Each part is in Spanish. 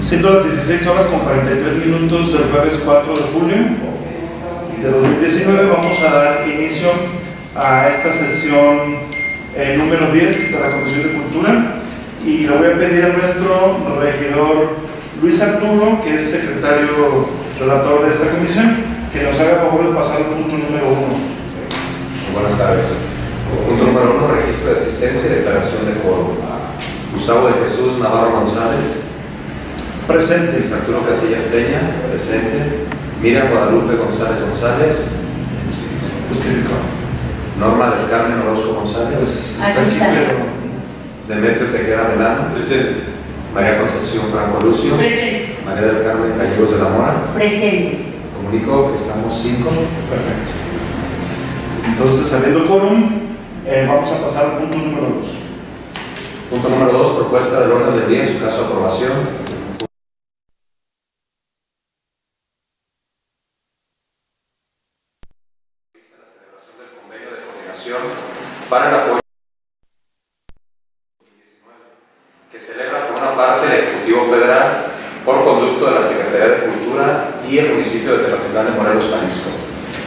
Siendo las 16 horas con 43 minutos del jueves 4 de julio de 2019, vamos a dar inicio a esta sesión eh, número 10 de la Comisión de Cultura y le voy a pedir a nuestro regidor Luis Arturo, que es secretario relator de esta comisión, que nos haga favor de pasar al punto número 1. Buenas tardes. Punto número 1, registro de asistencia y declaración de foro. Gustavo de Jesús Navarro González, Presente. Arturo Casillas Peña, presente. Miriam Guadalupe González González, Justificado. Norma del Carmen Orozco González, Pues, Aquí está. Demetrio Tejera Melano, presente. María Concepción Franco Lucio, Presente. María del Carmen Gallegos de la Mora. Presente. Comunico que estamos cinco. Perfecto. Entonces, habiendo quórum, eh, vamos a pasar al punto número 2. Punto número 2, propuesta del orden del día, en su caso aprobación. La celebración del convenio de coordinación para el apoyo que celebra por una parte el Ejecutivo Federal por conducto de la Secretaría de Cultura y el municipio de Tepatitlán de Morelos, Jalisco,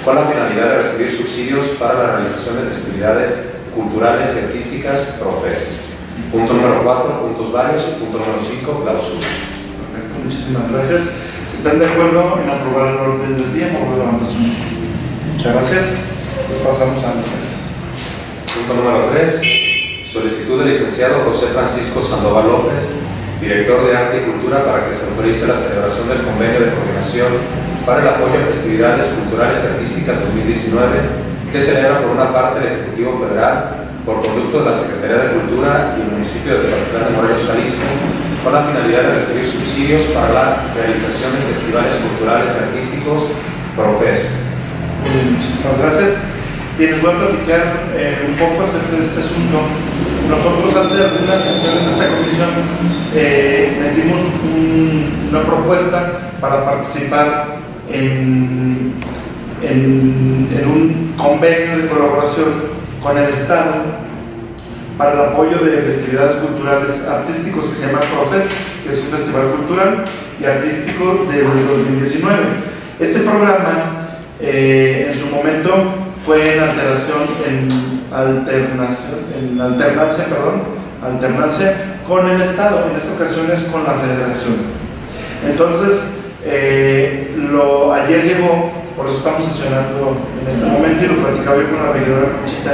con la finalidad de recibir subsidios para la realización de festividades culturales y artísticas ProFest. Punto número 4, puntos varios. Punto número 5, clausura. Perfecto, muchísimas gracias. Si están de acuerdo en aprobar el orden del día, por su mano. Muchas gracias. Pues pasamos a las Punto número 3. Solicitud del licenciado José Francisco Sandoval López, director de Arte y Cultura, para que se autorice la celebración del convenio de coordinación para el apoyo a festividades culturales y artísticas 2019, que celebra por una parte el Ejecutivo Federal, por conducto de la Secretaría de Cultura y el municipio de Tepatitlán de Morelos, Jalisco, con la finalidad de recibir subsidios para la realización de festivales culturales y artísticos bien, muchísimas gracias. Bien, les voy a platicar eh, un poco acerca de este asunto. Nosotros hace algunas sesiones de esta comisión eh, metimos un- una propuesta para participar en, en- en un convenio de colaboración con el Estado para el apoyo de festividades culturales artísticos que se llama Profes, que es un festival cultural y artístico del 2019. Este programa eh, en su momento fue en alteración, en alternación, en alternancia, perdón, alternancia con el Estado, en esta ocasión es con la Federación. Entonces, eh, lo, ayer llegó, por eso estamos sesionando en este momento y lo platicaba yo con la regidora Conchita,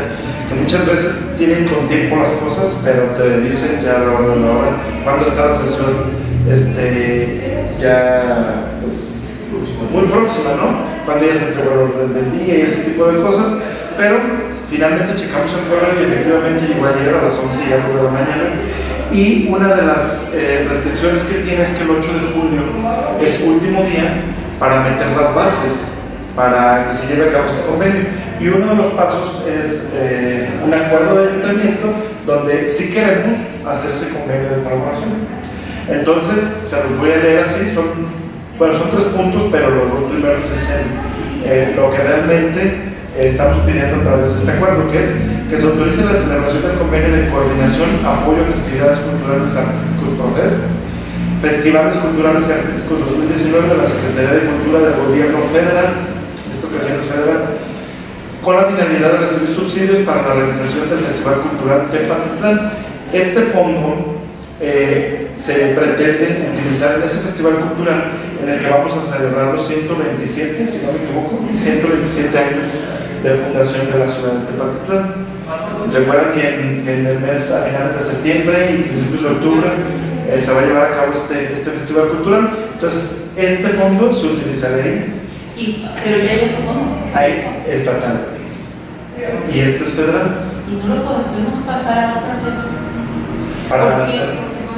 que muchas veces tienen con tiempo las cosas, pero te dicen ya a la hora de la hora, cuando está la sesión, este, ya, pues, muy próxima, ¿no? Cuando ya se entregó el orden del día y ese tipo de cosas, pero finalmente checamos el correo y efectivamente llegó ayer a las 11 y algo de la mañana. Y una de las eh, restricciones que tiene es que el 8 de junio es último día para meter las bases para que se lleve a cabo este convenio. Y uno de los pasos es eh, un acuerdo de ayuntamiento donde sí queremos hacer ese convenio de colaboración. Entonces, se los voy a leer así, son, bueno, son tres puntos, pero los dos primeros es el- lo que realmente eh, estamos pidiendo a través de este acuerdo, que es que se autorice la celebración del convenio de coordinación, apoyo a festividades culturales artísticos ProFest, Festivales Culturales y Artísticos 2019 de la Secretaría de Cultura del Gobierno Federal, en esta ocasión es federal, con la finalidad de recibir subsidios para la realización del Festival Cultural Tepatitlán. Este fondo eh, se pretende utilizar en ese festival cultural en el que vamos a celebrar los 127, si no me equivoco, 127 años de fundación de la ciudad de Tepatitlán. Recuerden que en, en el mes a finales de septiembre y principios de octubre eh, se va a llevar a cabo este, este festival cultural. Entonces, este fondo se utilizaría ahí, Y, pero ya hay otro fondo. ahí estatal. Y este es federal. Y no lo podemos pasar a otra fecha. Para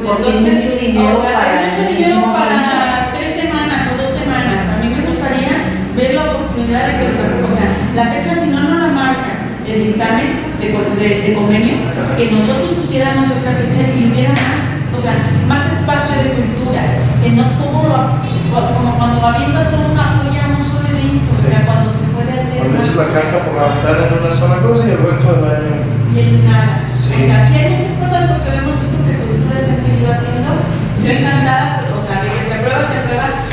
Entonces, mucho dinero o sea, para mucho el dinero para tres semanas o dos semanas. A mí me gustaría ver la oportunidad de que los o sea, la fecha si no no la marca el dictamen de, co- de- de convenio, que nosotros pusiéramos otra fecha y hubiera más, o sea, más espacio de cultura, que no todo lo, como cuando avientas todo una polla a un solo evento, o sea, cuando se puede hacer Cuando echas la casa por la ventana en una sola cosa y el resto del año. y en nada. Sí. O sea, sí hay muchas cosas porque hemos visto que culturas se han seguido haciendo. Yo encantada, pues, o sea, de que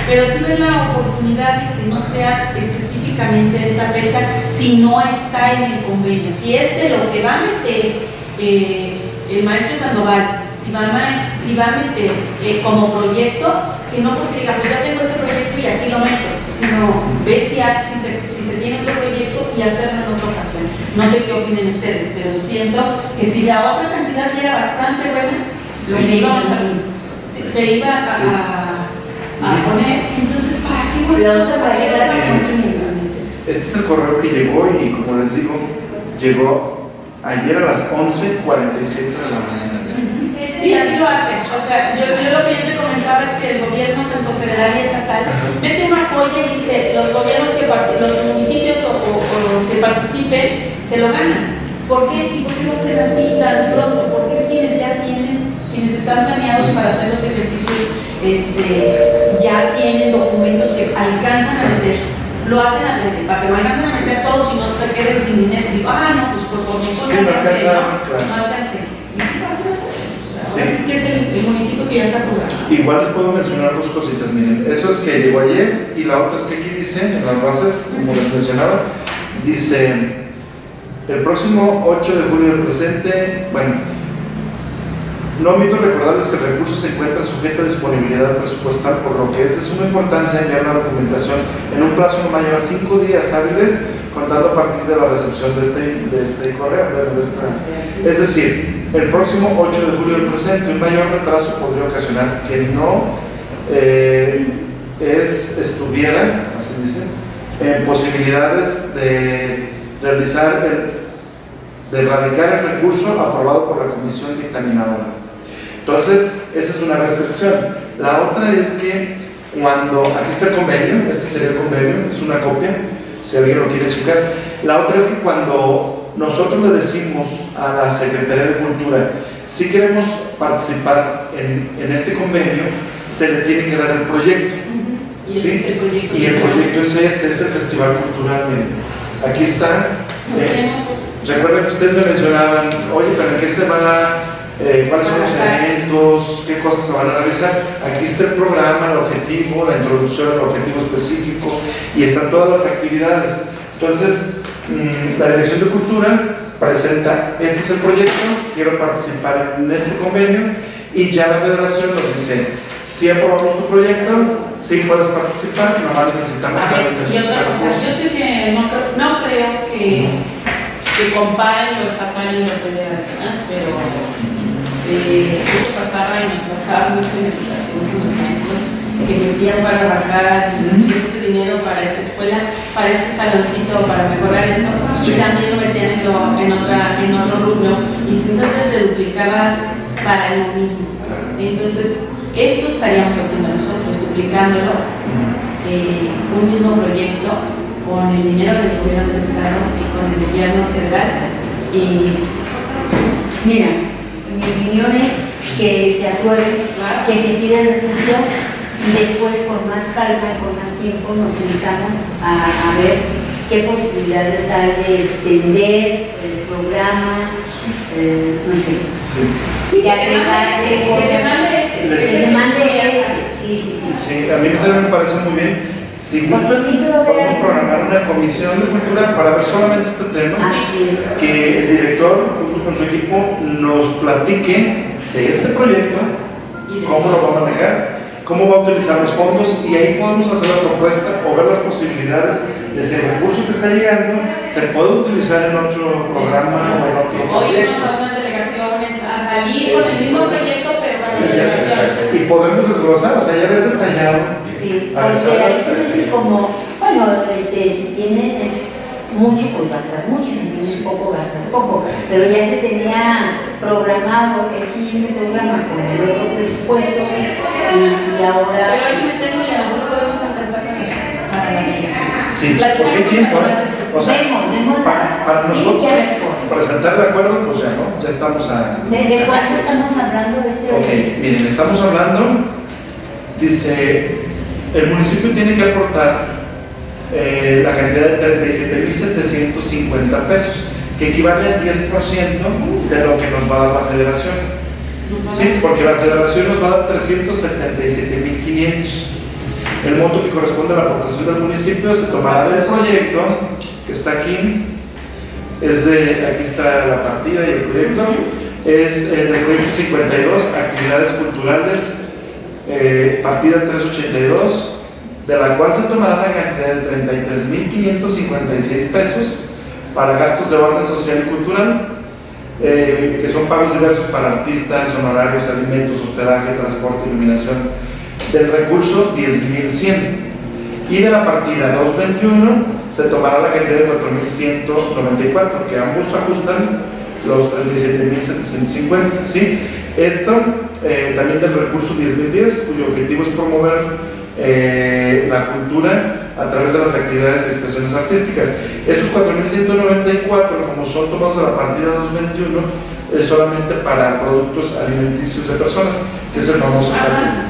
pero sí ven la oportunidad de que no sea específicamente esa fecha si no está en el convenio. Si es de lo que va a meter eh, el maestro Sandoval, si va a, si va a meter eh, como proyecto, que no porque diga, pues ya tengo este proyecto y aquí lo meto, sino ver si, si, se, tiene otro proyecto y hacerlo en otra ocasión. No sé qué opinen ustedes, pero siento que si la otra cantidad ya era bastante buena, se, iba a, poner, entonces ¿para qué? Lo a Este es el correo que llegó y como les digo, llegó ayer a las 11.47 de la mañana. Y así lo hacen. O sea, yo, lo que yo te comentaba es que el gobierno, tanto federal y estatal, mete una joya y dice, los gobiernos que los municipios o, que participen se lo ganan. ¿Por qué? ¿Y por qué lo hacen así tan pronto? Están planeados para hacer los ejercicios, este, ya tienen documentos que alcanzan a meter lo hacen a para que vayan a meter todos y no te queden sin dinero. Y digo, ah, no, pues por mi no, no, alcancé. Y sí pasa que es el, municipio que ya está programado. Igual les puedo mencionar dos cositas, miren, eso es que llegó ayer y la otra es que aquí dice, en las bases, como les mencionaba, dice, el próximo 8 de julio del presente, bueno, no omito recordarles que el recurso se encuentra sujeto a disponibilidad presupuestal, por lo que es de suma importancia enviar la documentación en un plazo no mayor a cinco días hábiles, contando a partir de la recepción de este, de este correo. De esta, es decir, el próximo 8 de julio del presente, un mayor retraso podría ocasionar que no eh, es, estuviera, así dice, en posibilidades de realizar el, de erradicar el recurso aprobado por la comisión dictaminadora. Entonces, esa es una restricción. La otra es que cuando, aquí está el convenio, este sería el convenio, es una copia, si alguien lo quiere checar. La otra es que cuando nosotros le decimos a la Secretaría de Cultura, si queremos participar en, en este convenio, se le tiene que dar el proyecto. ¿Y, ¿sí? el proyecto y el proyecto es ese, es el Festival Cultural. Aquí está. Eh, recuerden que ustedes me mencionaban, oye, ¿para qué se van a eh, cuáles son los elementos, qué cosas se van a realizar. Aquí está el programa, el objetivo, la introducción, el objetivo específico y están todas las actividades. Entonces, mm, la Dirección de Cultura presenta, este es el proyecto, quiero participar en este convenio y ya la federación nos dice, si aprobamos tu proyecto, sí puedes participar, nomás necesitamos ver, Y otra cosa, yo sé que no, no creo que, que comparen lo estatal y lo federal, pero eh, eso pasaba y nos pasaba mucho en educación con los maestros que metían para bajar este dinero para esta escuela, para este saloncito, para mejorar eso, y también lo metían en, otra, en otro rubro, y entonces se duplicaba para lo mismo. Entonces, esto estaríamos haciendo nosotros, duplicándolo, eh, un mismo proyecto con el dinero del gobierno del Estado y con el gobierno federal. Y mira, mi opinión es que se apruebe, que se pida el recurso y después con más calma y con más tiempo nos sentamos a, ver qué posibilidades hay de extender el programa, eh, no sé, sí. que agregarse cosas. Que se mande este. Sí, sí, sí. Sí, a mí también me parece muy bien. Si podemos programar una comisión de cultura para ver solamente este tema, que el director con su equipo nos platique de este proyecto, cómo lo va a manejar, cómo va a utilizar los fondos y ahí podemos hacer la propuesta o ver las posibilidades de si el recurso que está llegando se puede utilizar en otro programa o en otro Hoy a delegaciones a salir con el mismo proyecto pero para delegaciones. Y podemos desglosar, o sea, ya ver detallado. Sí, porque hay que decir como, bueno, este, si tiene mucho, pues gastas mucho, si un poco, gastas poco. Pero ya se tenía programado ese mismo programa con el otro presupuesto y, ahora. Pero hay que meterlo y a lo mejor podemos alcanzar para la Sí, porque tiempo, O sea, para, para nosotros presentar el acuerdo, pues ya no, ya estamos a. ¿De, de cuánto estamos hablando de este? Ok, miren, estamos hablando, dice, el municipio tiene que aportar eh, la cantidad de 37.750 pesos, que equivale al 10% de lo que nos va a dar la federación. Sí, porque la federación nos va a dar 377.500. El monto que corresponde a la aportación del municipio se tomará del proyecto que está aquí. Es de, aquí está la partida y el proyecto. Es el del proyecto 52, actividades culturales, eh, partida 382, de la cual se tomará la cantidad de 33.556 pesos para gastos de orden social y cultural, eh, que son pagos diversos para artistas, honorarios, alimentos, hospedaje, transporte, iluminación. Del recurso 10.100 y de la partida 221 se tomará la cantidad de 4.194, que ambos ajustan los 37.750. ¿sí? Esto eh, también del recurso 10.010, cuyo objetivo es promover eh, la cultura a través de las actividades y expresiones artísticas. Estos 4.194, como son tomados de la partida 221, es solamente para productos alimenticios de personas, que es el famoso catering.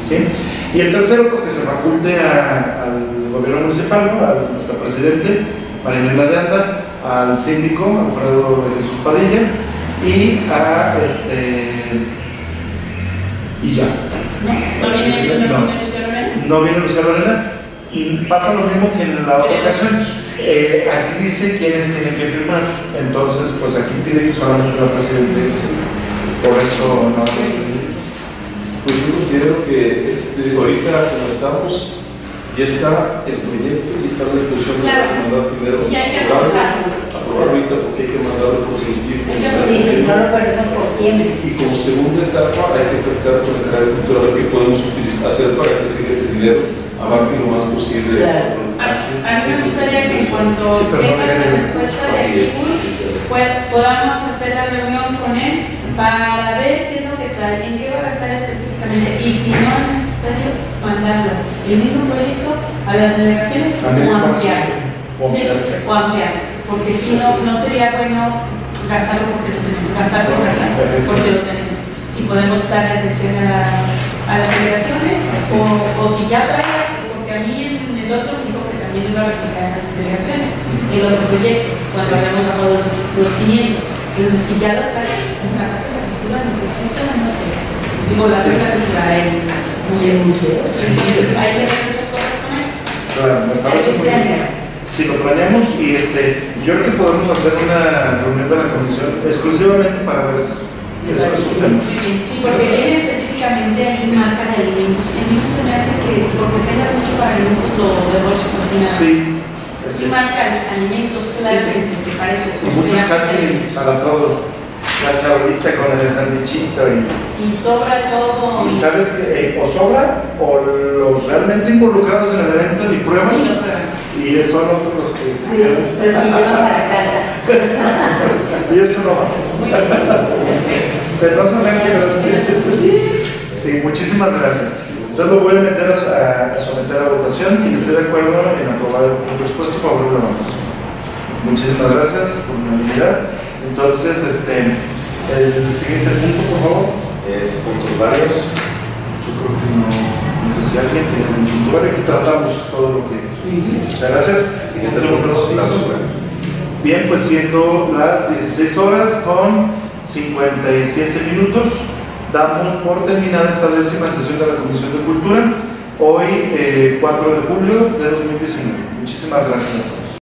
¿Sí? Y el tercero, pues que se faculte al gobierno municipal, a nuestro presidente, Marilena de Anda, al síndico, Alfredo Jesús Padilla, y a este. y ya. ¿No viene, no, viene Lucía Lorena? No viene Lucía Lorena. Y pasa lo mismo que en la otra ocasión. Eh, aquí dice quiénes tienen que firmar. Entonces, pues aquí pide que solamente la presidenta. Por eso no pues yo considero que desde ahorita como estamos, ya está el proyecto y está la disposición Claro. de mandar dinero. Aprobarlo, aprobarlo. aprobar ahorita porque hay que mandarlo con su Sí, no lo por tiempo. Y como segunda etapa hay que tratar con el canal de cultura a ver qué podemos utilizar, hacer para que ese dinero abarque lo más posible. A, a mí me gustaría que en cuanto Sí, pero no tenga la respuesta de. Kibul, pues, podamos hacer la reunión con él para ver qué es lo que trae, en qué va a gastar específicamente y si no es necesario mandarlo el mismo proyecto a las delegaciones o ampliarlo. o ¿sí? ampliar. O ampliar, porque si no, no sería bueno gastarlo porque lo tenemos, gastar por gastar, porque lo tenemos. Si podemos darle atención a, a las delegaciones o, o si ya trae, porque a mí en el otro dijo que también iba a replicar en las delegaciones, el otro proyecto, cuando habíamos bajado los, los 500. Entonces, si ya lo trae, la casa de la cultura necesita, no sé, digo, la casa de la cultura, el museo. Entonces, hay que ver muchas cosas con él. Claro, me parece muy bien. Si lo planeamos y este, yo creo que podemos hacer una reunión de la comisión exclusivamente para ver eso. Eso es un tema. Sí, porque viene específicamente ahí marca de alimentos. A mí se me hace que porque tengas mucho para alimentos lo derroches así. Sí, Sí sí. marca alimentos, claro, Sí, sí. que para eso es Y muchos catering para todo. La chavalita con el sandwichito y, Y sobra todo. y sabes que eh, o sobra o los realmente involucrados en el evento ni prueban lo y son otros los que Sí, los que llevan para casa. y eso no va. Pero no son sí. Sí, muchísimas gracias. Entonces lo voy a meter a, a someter a votación. Quien esté de acuerdo en aprobar el punto expuesto, por favor de la votación. Muchísimas gracias por unanimidad. Entonces, este, el siguiente punto, por favor. Es puntos varios. Yo creo que no. Sé si alguien tiene un. Bueno, aquí tratamos todo lo que. Sí, muchas gracias. Siguiente Punto clausura. Bien, pues siendo las 16 horas con 57 minutos, damos por terminada esta décima sesión de la Comisión de Cultura, hoy eh, 4 de julio de 2019. Muchísimas gracias.